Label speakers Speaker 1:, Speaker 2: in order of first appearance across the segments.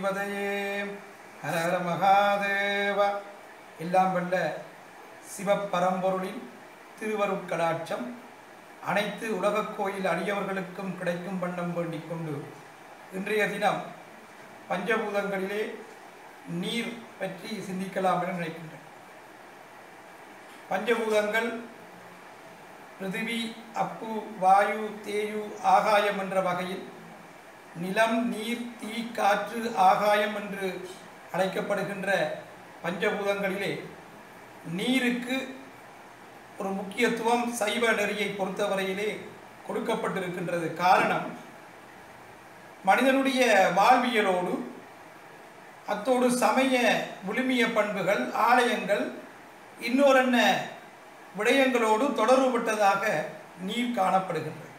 Speaker 1: பார்வதீபதையே ஹரஹர மகாதேவ. எல்லாம் வல்ல சிவப்பரம்பொருளின் திருவருட்கடாட்சம். அனைத்து உலகக் கோயில் அடியவர்களுக்கும் கிடைக்கும் வண்ணம் வேண்டிக் கொண்டு இன்றைய தினம் பஞ்சபூதங்களிலே நீர் பற்றி சிந்திக்கலாம் என நினைக்கின்றேன். பஞ்சபூதங்கள் பிருதிவி அப்பு வாயு தேயு ஆகாயம் என்ற வகையில் நிலம் நீர் தீ காற்று ஆகாயம் என்று அழைக்கப்படுகின்ற பஞ்சபூதங்களிலே நீருக்கு ஒரு முக்கியத்துவம் சைவ நெறியை பொறுத்தவரையிலே கொடுக்கப்பட்டிருக்கின்றது. காரணம் மனிதனுடைய வாழ்வியலோடு அத்தோடு சமய விழுமிய பண்புகள் ஆலயங்கள் இன்னொரென்ன விடயங்களோடு தொடர்புபட்டதாக நீர் காணப்படுகின்றது.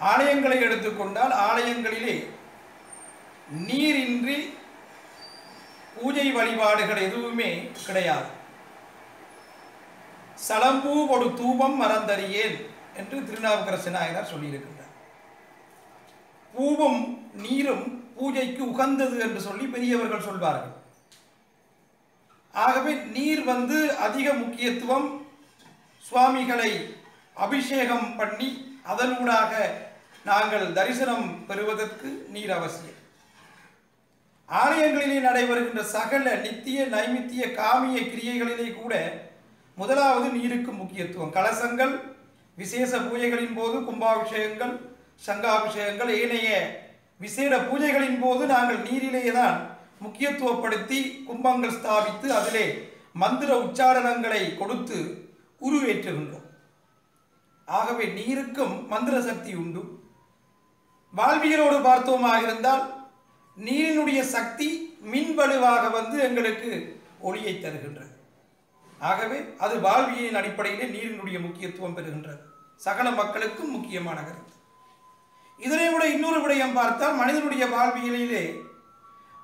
Speaker 1: ஆலயங்களை எடுத்துக்கொண்டால் ஆலயங்களிலே நீரின்றி பூஜை வழிபாடுகள் எதுவுமே கிடையாது. சலம்பூ ஒரு தூபம் மறந்தறியேன் என்று திருநாவுக்கரசு நாயனார் சொல்லியிருக்கின்றார். பூவும் நீரும் பூஜைக்கு உகந்தது என்று சொல்லி பெரியவர்கள் சொல்வார்கள். ஆகவே நீர் வந்து அதிக முக்கியத்துவம் சுவாமிகளை அபிஷேகம் பண்ணி அதனூடாக நாங்கள் தரிசனம் பெறுவதற்கு நீர் அவசியம். ஆலயங்களிலே நடைபெறுகின்ற சகல நித்திய நைமித்திய காமிய கிரியைகளிலே கூட முதலாவது நீருக்கு முக்கியத்துவம். கலசங்கள் விசேஷ பூஜைகளின் போது கும்பாபிஷேகங்கள் சங்காபிஷேகங்கள் ஏனைய விசேட பூஜைகளின் போது நாங்கள் நீரிலேயே தான் முக்கியத்துவப்படுத்தி கும்பங்கள் ஸ்தாபித்து அதிலே மந்திர உச்சாரணங்களை கொடுத்து உருவேற்றுகின்றோம். ஆகவே நீருக்கும் மந்திர சக்தி உண்டு. வாழ்வியலோடு பார்த்தோமாக இருந்தால் நீரினுடைய சக்தி மின்வலுவாக வந்து எங்களுக்கு ஒளியை தருகின்றது. ஆகவே அது வாழ்வியலின் அடிப்படையிலே நீரினுடைய முக்கியத்துவம் பெறுகின்றது. சகல மக்களுக்கும் முக்கியமான கருத்து. இதனை விட இன்னொரு விடயம் பார்த்தால் மனிதனுடைய வாழ்வியலிலே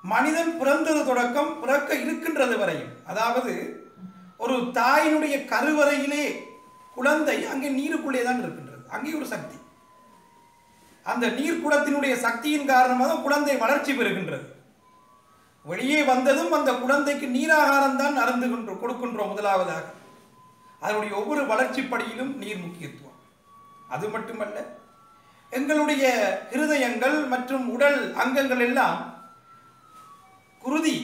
Speaker 1: மனிதன் பிறந்தது தொடக்கம் பிறக்க இருக்கின்றது வரையும். அதாவது ஒரு தாயினுடைய கருவறையிலே குழந்தை அங்கே நீருக்குள்ளே தான் இருக்கின்றது. அங்கே ஒரு சக்தி. அந்த நீர் குளத்தினுடைய சக்தியின் காரணமாக குழந்தை வளர்ச்சி பெறுகின்றது. வெளியே வந்ததும் அந்த குழந்தைக்கு நீராகாரம் தான் அறந்து கொண்டு கொடுக்கின்றோம் முதலாவதாக. அதனுடைய ஒவ்வொரு வளர்ச்சி படியிலும் நீர் முக்கியத்துவம். அது மட்டுமல்ல எங்களுடைய இருதயங்கள் மற்றும் உடல் அங்கங்கள் எல்லாம் குருதி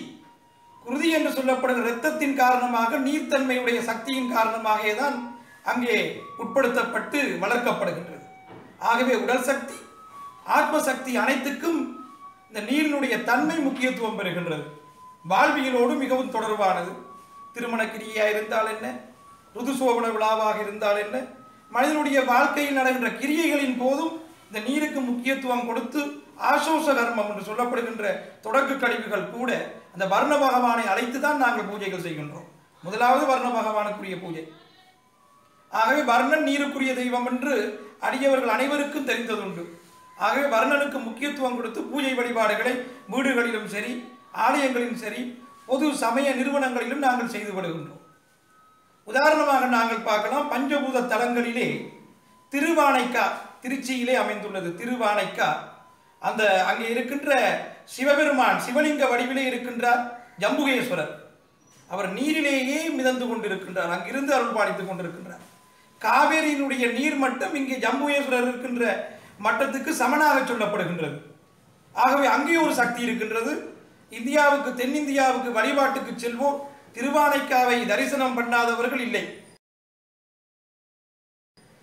Speaker 1: குருதி என்று சொல்லப்படுகிற இரத்தத்தின் காரணமாக நீர்த்தன்மையுடைய சக்தியின் காரணமாக தான் அங்கே உட்படுத்தப்பட்டு வளர்க்கப்படுகின்றது. ஆகவே உடல் சக்தி ஆத்ம சக்தி அனைத்துக்கும் இந்த நீரினுடைய தன்மை முக்கியத்துவம் பெறுகின்றது. வாழ்வியலோடு மிகவும் தொடர்பானது. திருமண கிரியாக இருந்தால் என்ன? ருதுசோபன விழாவாக இருந்தால் என்ன? மனிதனுடைய வாழ்க்கையில் நடக்கின்ற கிரியைகளின் போதும் இந்த நீருக்கு முக்கியத்துவம் கொடுத்து ஆசோச கர்மம் என்று சொல்லப்படுகின்ற தொடக்க கழிவுகள் கூட அந்த வர்ண பகவானை அழைத்து தான் நாங்கள் பூஜைகள் செய்கின்றோம். முதலாவது வர்ண பகவானுக்குரிய பூஜை. ஆகவே வர்ணன் நீருக்குரிய தெய்வம் என்று அடியவர்கள் அனைவருக்கும் தெரிந்ததுண்டு. ஆகவே வர்ணனுக்கு முக்கியத்துவம் கொடுத்து பூஜை வழிபாடுகளை வீடுகளிலும் சரி ஆலயங்களிலும் சரி பொது சமய நிறுவனங்களிலும் நாங்கள் செய்து வருகின்றோம். உதாரணமாக நாங்கள் பார்க்கலாம் பஞ்சபூத தலங்களிலே திருவானைக்கா திருச்சியிலே அமைந்துள்ளது. திருவானைக்கா. அந்த அங்கே இருக்கின்ற சிவபெருமான் சிவலிங்க வடிவிலே இருக்கின்றார் ஜம்புகேஸ்வரர். அவர் நீரிலேயே மிதந்து கொண்டிருக்கின்றார். அங்கிருந்து அருள் பாலித்துக் கொண்டிருக்கின்றார். காவேரியினுடைய நீர் மட்டம் இங்கே ஜம்புவேஸ்வரர் இருக்கின்ற மட்டத்துக்கு சமனாக சொல்லப்படுகின்றது. ஆகவே அங்கேயும் ஒரு சக்தி இருக்கின்றது. இந்தியாவுக்கு தென்னிந்தியாவுக்கு வழிபாட்டுக்கு செல்வோம் திருவானைக்காவை தரிசனம் பண்ணாதவர்கள் இல்லை.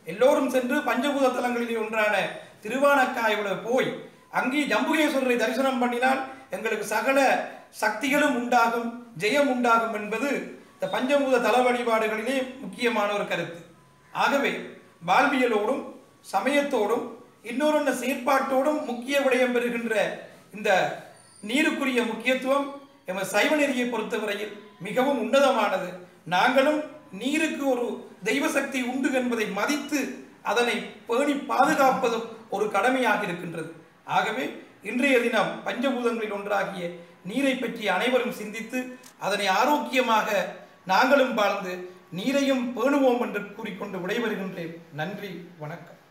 Speaker 1: எல்லோரும் சென்று பஞ்சபூத தலங்களிலே ஒன்றான திருவானக்காயோட போய் அங்கே ஜம்புகேஸ்வரரை தரிசனம் பண்ணினால் எங்களுக்கு சகல சக்திகளும் உண்டாகும் ஜெயம் உண்டாகும் என்பது இந்த பஞ்சபூத தல வழிபாடுகளிலே முக்கியமான ஒரு கருத்து. ஆகவே வாழ்வியலோடும் சமயத்தோடும் இன்னொரு செயற்பாட்டோடும் முக்கிய விடயம் பெறுகின்ற இந்த நீருக்குரிய முக்கியத்துவம் எமது சைவ நெறியை பொறுத்தவரையில் மிகவும் உன்னதமானது. நாங்களும் நீருக்கு ஒரு தெய்வ சக்தி உண்டு என்பதை மதித்து அதனை பேணி பாதுகாப்பதும் ஒரு கடமையாக இருக்கின்றது. ஆகவே இன்றைய தினம் பஞ்சபூதங்களில் ஒன்றாகிய நீரை பற்றி அனைவரும் சிந்தித்து அதனை ஆரோக்கியமாக நாங்களும் வாழ்ந்து நீரையும் பேணுவோம் என்று கூறிக்கொண்டு விடைபெறுகின்றேன். நன்றி வணக்கம்.